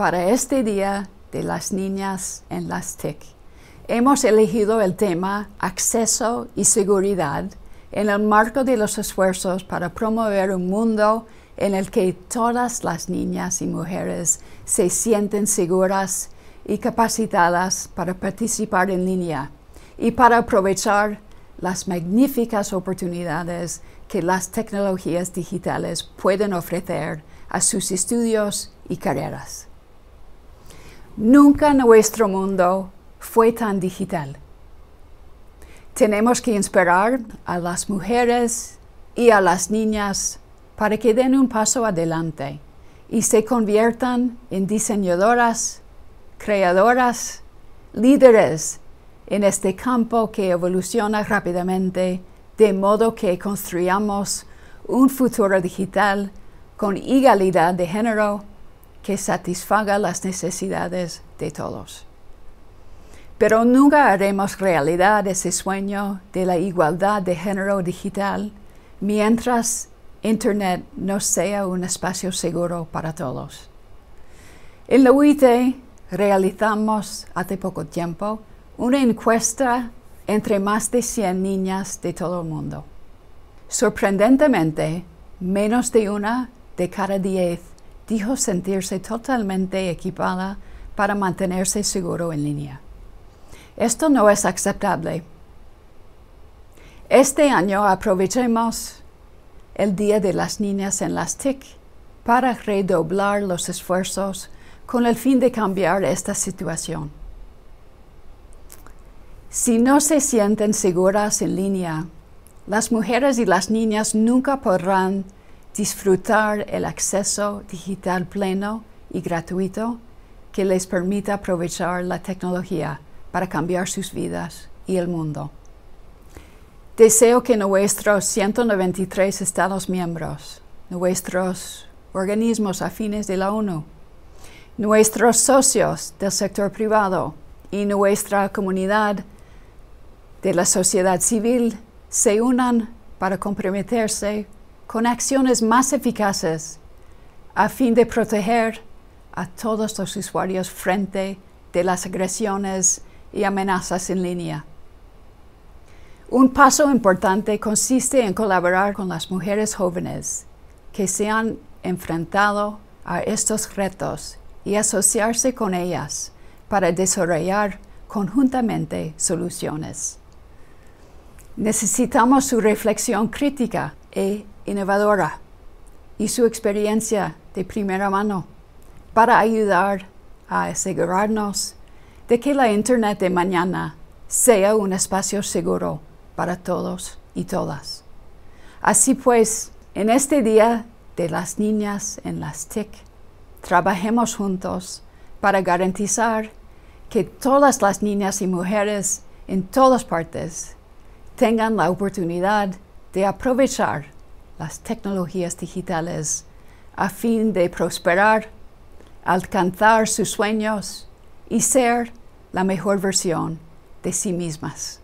para este Día de las Niñas en las TIC. Hemos elegido el tema Acceso y Seguridad en el marco de los esfuerzos para promover un mundo en el que todas las niñas y mujeres se sienten seguras y capacitadas para participar en línea y para aprovechar las magníficas oportunidades que las tecnologías digitales pueden ofrecer a sus estudios y carreras. Nunca nuestro mundo fue tan digital. Tenemos que inspirar a las mujeres y a las niñas para que den un paso adelante y se conviertan en diseñadoras, creadoras, líderes en este campo que evoluciona rápidamente, de modo que construyamos un futuro digital con igualdad de género que satisfaga las necesidades de todos. Pero nunca haremos realidad ese sueño de la igualdad de género digital mientras Internet no sea un espacio seguro para todos. En la UIT realizamos hace poco tiempo una encuesta entre más de 100 niñas de todo el mundo. Sorprendentemente, menos de una de cada diez dijo sentirse totalmente equipada para mantenerse seguro en línea. Esto no es aceptable. Este año aprovechemos el Día de las Niñas en las TIC para redoblar los esfuerzos con el fin de cambiar esta situación. Si no se sienten seguras en línea, las mujeres y las niñas nunca podrán disfrutar el acceso digital pleno y gratuito que les permita aprovechar la tecnología para cambiar sus vidas y el mundo. Deseo que nuestros 193 Estados miembros, nuestros organismos afines de la ONU, nuestros socios del sector privado y nuestra comunidad de la sociedad civil se unan para comprometerse con acciones más eficaces a fin de proteger a todos los usuarios frente de las agresiones y amenazas en línea. Un paso importante consiste en colaborar con las mujeres jóvenes que se han enfrentado a estos retos y asociarse con ellas para desarrollar conjuntamente soluciones. Necesitamos su reflexión crítica e innovadora y su experiencia de primera mano para ayudar a asegurarnos de que la Internet de mañana sea un espacio seguro para todos y todas. Así pues, en este Día de las Niñas en las TIC, trabajemos juntos para garantizar que todas las niñas y mujeres en todas partes tengan la oportunidad de aprovechar las tecnologías digitales a fin de prosperar, alcanzar sus sueños y ser la mejor versión de sí mismas.